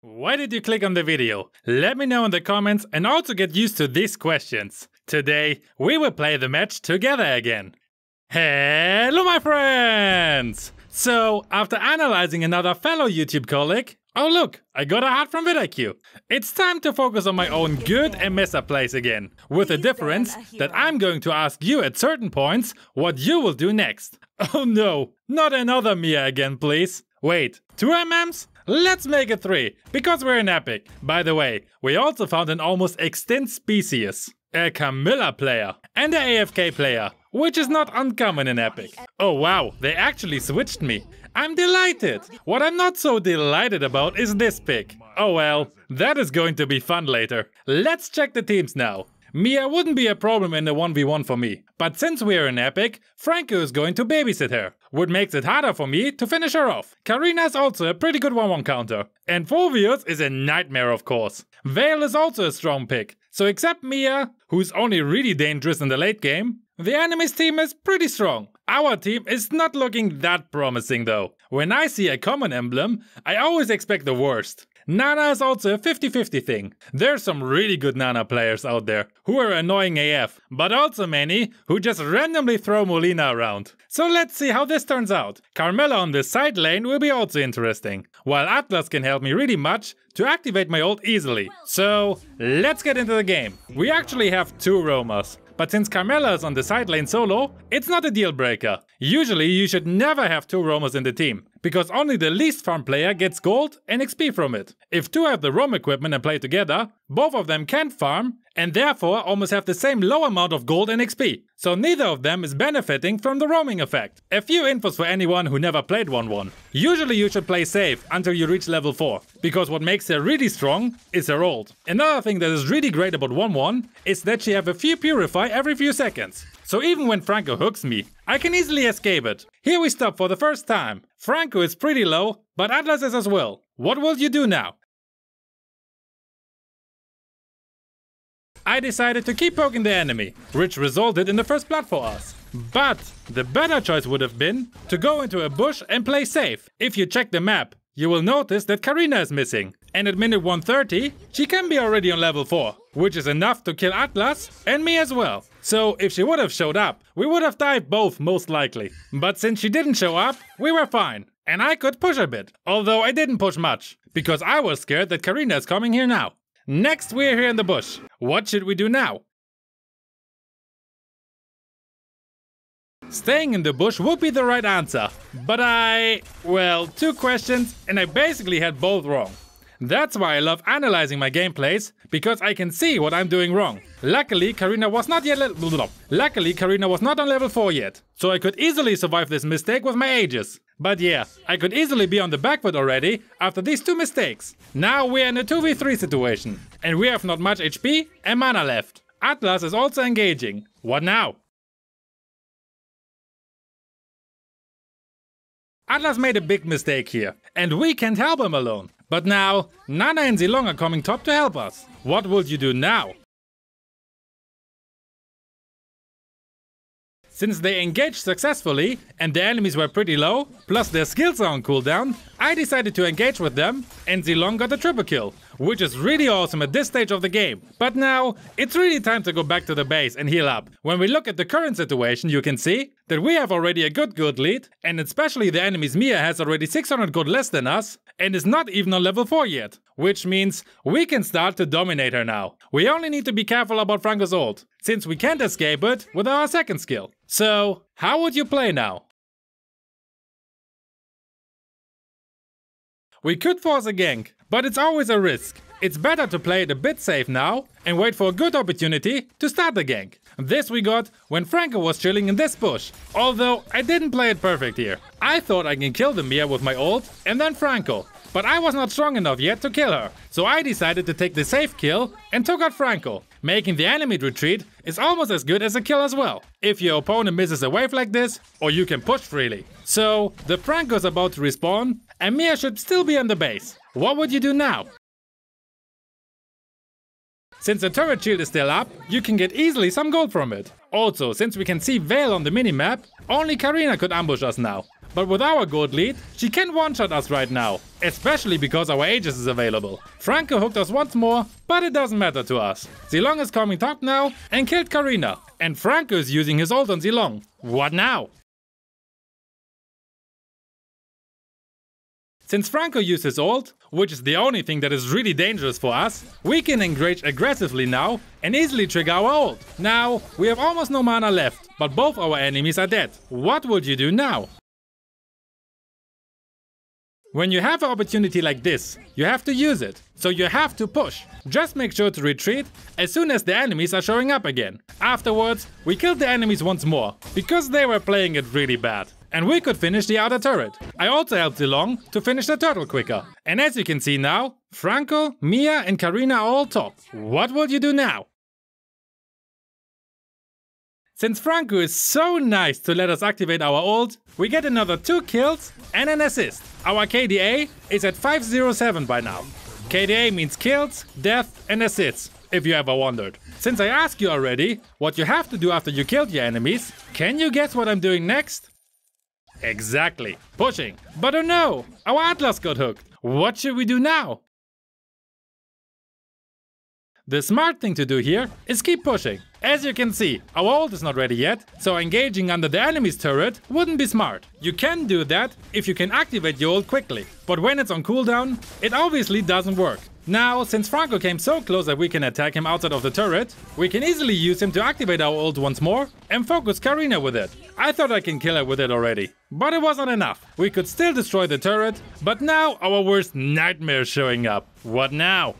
Why did you click on the video? Let me know in the comments and also get used to these questions. Today, we will play the match together again. Hello my friends! So, after analyzing another fellow YouTube colleague, oh look, I got a heart from vidIQ. It's time to focus on my own good and mess up plays again, with the difference that I'm going to ask you at certain points what you will do next. Oh no, not another Miya again please. Wait, two MMs? Let's make it three, because we're an epic. By the way, we also found an almost extinct species. A Carmilla player and a AFK player, which is not uncommon in Epic. Oh wow, they actually switched me. I'm delighted. What I'm not so delighted about is this pick. Oh well, that is going to be fun later. Let's check the teams now. Miya wouldn't be a problem in the 1v1 for me, but since we're in Epic, Franco is going to babysit her, which makes it harder for me to finish her off. Karina is also a pretty good Wanwan counter, and Phoveus is a nightmare of course. Vale is also a strong pick, so except Miya, who's only really dangerous in the late game, the enemy's team is pretty strong. Our team is not looking that promising though. When I see a common emblem, I always expect the worst. Nana is also a 50-50 thing. There's some really good Nana players out there who are annoying AF, but also many who just randomly throw Molina around. So let's see how this turns out. Carmilla on this side lane will be also interesting, while Atlas can help me really much to activate my ult easily. So let's get into the game. We actually have two Romas, But since Carmilla is on the side lane solo, it's not a deal breaker. Usually you should never have two Romas in the team, because only the least farm player gets gold and XP from it. If two have the roam equipment and play together, both of them can farm and therefore almost have the same low amount of gold and XP. So neither of them is benefiting from the roaming effect. A few infos for anyone who never played Wanwan. Usually you should play safe until you reach level 4, because what makes her really strong is her ult. Another thing that is really great about Wanwan is that she have a few purify every few seconds. So even when Franco hooks me, I can easily escape it. Here we stop for the first time. Franco is pretty low, but Atlas is as well. What will you do now? I decided to keep poking the enemy, which resulted in the first blood for us. But the better choice would have been to go into a bush and play safe. If you check the map, you will notice that Karina is missing. And at minute 130, she can be already on level 4, which is enough to kill Atlas and me as well. So if she would have showed up, we would have died both most likely. But since she didn't show up, we were fine. And I could push a bit, although I didn't push much, because I was scared that Karina is coming here now. Next we're here in the bush. What should we do now? Staying in the bush would be the right answer, but I... well, two questions and I basically had both wrong. That's why I love analyzing my gameplays, because I can see what I'm doing wrong. Luckily, Karina was not yet Luckily, Karina was not on level 4 yet, so I could easily survive this mistake with my Aegis. But yeah, I could easily be on the back foot already after these two mistakes. Now we're in a 2v3 situation, and we have not much HP and mana left. Atlas is also engaging. What now? Atlas made a big mistake here, and we can't help him alone. But now, Nana and Zilong are coming top to help us. What would you do now? Since they engaged successfully and the enemies were pretty low, plus their skills are on cooldown, I decided to engage with them and Zilong got a triple kill, which is really awesome at this stage of the game. But now, it's really time to go back to the base and heal up. When we look at the current situation, you can see that we have already a good good lead, and especially the enemy's Miya has already 600 gold less than us, and is not even on level 4 yet. Which means we can start to dominate her now. We only need to be careful about Franco's ult, since we can't escape it with our second skill. So, how would you play now? We could force a gank, but it's always a risk. It's better to play it a bit safe now and wait for a good opportunity to start the gank. This we got when Franco was chilling in this bush, although I didn't play it perfect here. I thought I can kill the Miya with my ult and then Franco, but I was not strong enough yet to kill her. So I decided to take the safe kill and took out Franco. Making the enemy retreat is almost as good as a kill as well. If your opponent misses a wave like this, or you can push freely. So, the Franco is about to respawn, and Miya should still be on the base. What would you do now? Since the turret shield is still up, you can get easily some gold from it. Also, since we can see Vale on the minimap, only Karina could ambush us now. but with our gold lead, she can one-shot us right now, especially because our Aegis is available. Franco hooked us once more, but it doesn't matter to us. Zilong is coming top now and killed Karina, and Franco is using his ult on Zilong. What now? Since Franco used his ult, which is the only thing that is really dangerous for us, we can engage aggressively now and easily trigger our ult. Now, we have almost no mana left, but both our enemies are dead. What would you do now? When you have an opportunity like this, you have to use it. So you have to push. Just make sure to retreat as soon as the enemies are showing up again. Afterwards, we killed the enemies once more, because they were playing it really bad and we could finish the outer turret. I also helped Zilong to finish the turtle quicker. And as you can see now, Franco, Miya and Karina are all top. What will you do now? Since Franco is so nice to let us activate our ult, we get another 2 kills and an assist. Our KDA is at 507 by now. KDA means kills, death and assists, if you ever wondered. Since I asked you already what you have to do after you killed your enemies, can you guess what I'm doing next? Exactly. Pushing. But oh no! Our Atlas got hooked. What should we do now? The smart thing to do here is keep pushing. As you can see, our ult is not ready yet, so engaging under the enemy's turret wouldn't be smart. You can do that if you can activate your ult quickly, but when it's on cooldown, it obviously doesn't work. Now, since Franco came so close that we can attack him outside of the turret, we can easily use him to activate our ult once more and focus Karina with it. I thought I can kill her with it already, but it wasn't enough. We could still destroy the turret, but now our worst nightmare is showing up. What now?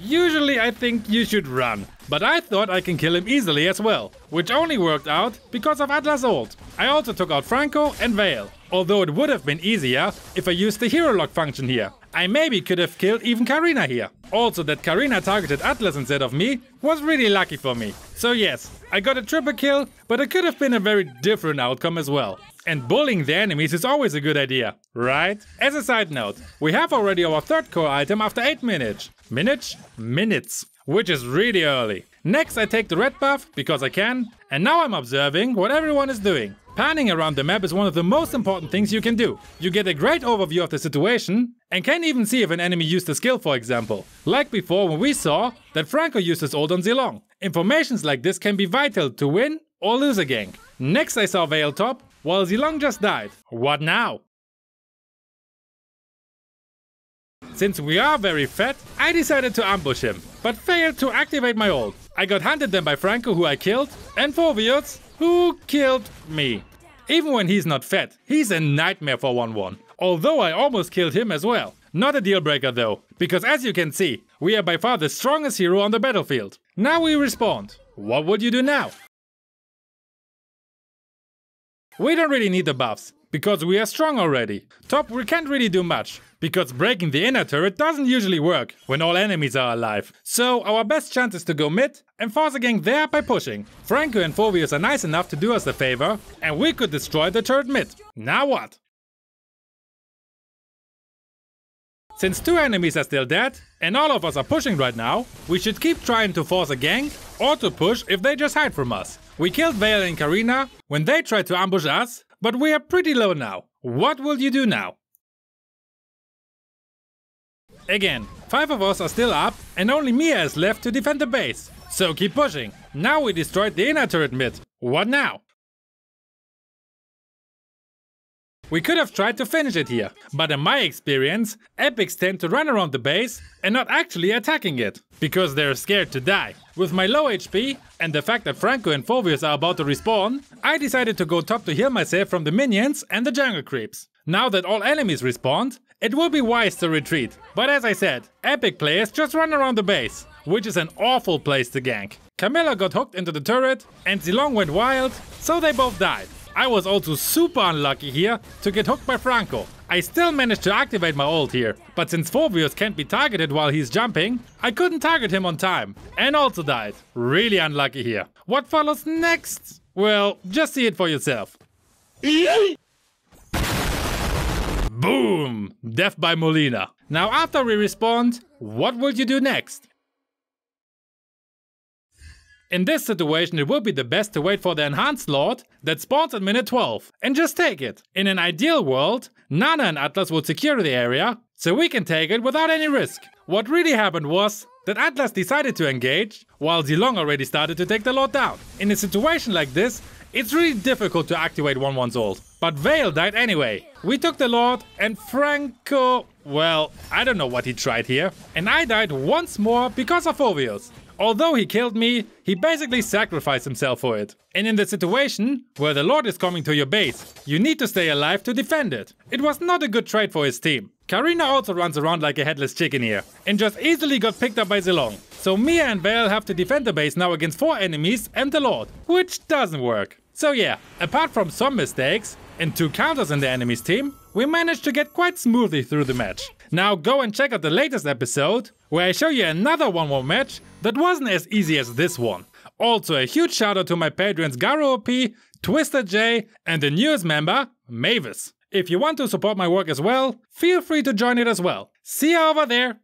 Usually I think you should run, but I thought I can kill him easily as well, which only worked out because of Atlas ult. I also took out Franco and Vale, although it would have been easier if I used the hero lock function here. I maybe could have killed even Karina here. Also that Karina targeted Atlas instead of me was really lucky for me. So yes, I got a triple kill, but it could have been a very different outcome as well. And bullying the enemies is always a good idea, right? As a side note, we have already our third core item after 8 minutes. Minutes? Minutes. Which is really early. Next I take the red buff, because I can, and now I'm observing what everyone is doing. Panning around the map is one of the most important things you can do. You get a great overview of the situation and can even see if an enemy used a skill for example. Like before when we saw that Franco used his ult on Zilong. Informations like this can be vital to win or lose a gank. Next I saw Vale top while Zilong just died. What now? Since we are very fat, I decided to ambush him, but failed to activate my ult. I got hunted then by Franco who I killed, and Phoveus who killed me. Even when he's not fat, he's a nightmare for Wanwan. Although I almost killed him as well. Not a deal breaker though, because as you can see, we are by far the strongest hero on the battlefield. Now we respond. What would you do now? We don't really need the buffs, because we are strong already. Top we can't really do much, because breaking the inner turret doesn't usually work when all enemies are alive. So our best chance is to go mid and force a gank there by pushing. Franco and Phoveus are nice enough to do us a favor and we could destroy the turret mid. Now what? Since two enemies are still dead, and all of us are pushing right now, we should keep trying to force a gank or to push if they just hide from us. We killed Vale and Karina when they tried to ambush us, but we are pretty low now. What will you do now? Again, five of us are still up and only Miya is left to defend the base. So keep pushing. Now we destroyed the inner turret mid. What now? We could have tried to finish it here, but in my experience, epics tend to run around the base and not actually attacking it, because they're scared to die. With my low HP and the fact that Franco and Phoveus are about to respawn, I decided to go top to heal myself from the minions and the jungle creeps. Now that all enemies respawned, it will be wise to retreat, but as I said, epic players just run around the base, which is an awful place to gank. Carmilla got hooked into the turret and Zilong went wild, so they both died. I was also super unlucky here to get hooked by Franco. I still managed to activate my ult here, but since Phoveus can't be targeted while he's jumping, I couldn't target him on time, and also died. Really unlucky here. What follows next? Well, just see it for yourself. Boom! Death by Molina. Now after we respond, what will you do next? In this situation, it would be the best to wait for the Enhanced Lord that spawns at minute 12 and just take it. In an ideal world, Nana and Atlas would secure the area, so we can take it without any risk. What really happened was that Atlas decided to engage, while Zilong already started to take the Lord down. In a situation like this, it's really difficult to activate Wanwan's ult. But Vale died anyway. We took the Lord and Franco... Well, I don't know what he tried here. And I died once more because of Phoveus. Although he killed me, he basically sacrificed himself for it. And in the situation where the Lord is coming to your base, you need to stay alive to defend it. It was not a good trade for his team. Karina also runs around like a headless chicken here, and just easily got picked up by Zilong. So Miya and Vale have to defend the base now against 4 enemies and the Lord, which doesn't work. So yeah, apart from some mistakes and 2 counters in the enemy's team, we managed to get quite smoothly through the match. Now go and check out the latest episode, where I show you another Wanwan match that wasn't as easy as this one. Also a huge shout out to my patrons Garo OP, Twister J, and the newest member, Mavis. If you want to support my work as well, feel free to join it as well. See you over there!